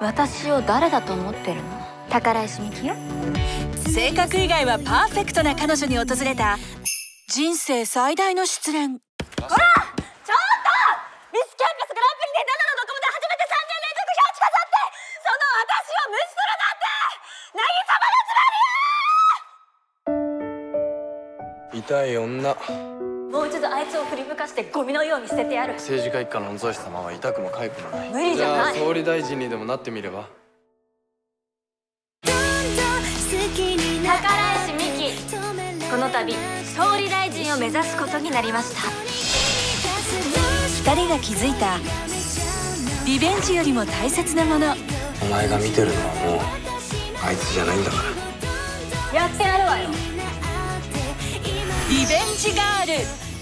私を誰だと思ってるの？宝石美希よ。性格以外はパーフェクトな彼女に訪れた人生最大の失恋。ほらちょっと！ミスキャンパスグランプリで7のどこまで初めて3年連続表紙飾って！その私を無視するなんて！渚のつまり痛い女もう一度あいつを振り向かしてゴミのように捨ててやる。政治家一家の御曹司様は痛くも痒くもない。無理じゃない。じゃあ総理大臣にでもなってみれば。宝石美希この度総理大臣を目指すことになりました。2人が気づいたリベンジよりも大切なもの。お前が見てるのはもうあいつじゃないんだから。やってやるわよリベンジガール。